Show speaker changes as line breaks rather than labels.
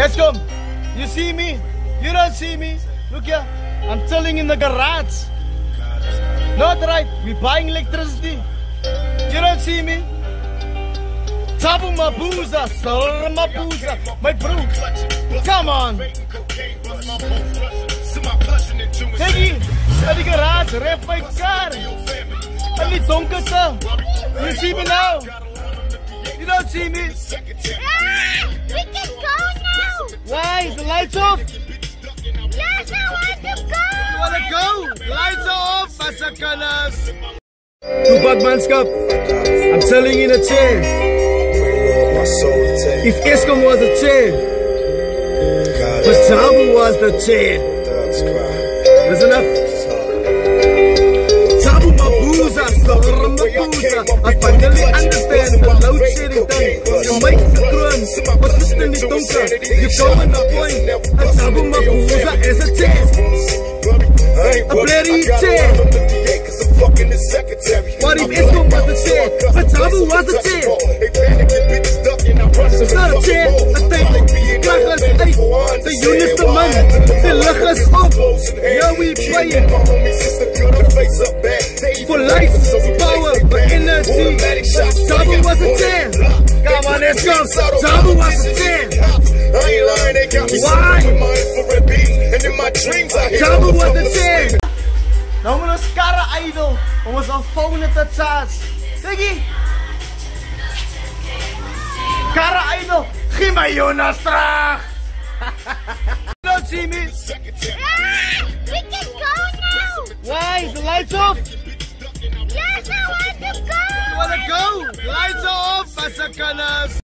Eskom, you see me? You don't see me? Look here, I'm chilling in the garage. Not right, we're buying electricity. You don't see me? Tabu Mabuza, Sir Mabuza, my bro. Come on. Peggy, at die garage, ref my car. In die donkerte. You see me now? You don't see me?
Ah,
lights off?
Yes, I want to go.
You wanna go? Lights are off, Masakanas. Tupac Manskap, I'm telling you in a chair.
My soul to take.
If Eskom was a chair,
God,
Pachabu was the chair.
dogs cry.
Listen up. What's this in the donker? You go in the point. A Jabu Mabuza is a chair.
A
bloody chair. What if Eskom was the chair? Pachabu was the chair. It's not a chair, a table. Klaggers, hey, the units, the money, the luggers up. Yeah, we playing for life, power, for energy. Jabu was a chair. Come on, let's go. Jabu was ons karre idol om ons al volgende te charge. Diggy. Karre idol. Gee my Jonas terug. Me.
Ah, we can go now.
Why? Is the lights off?
Yes, I want to go.
You wanna go? Lights are off, Masakanas.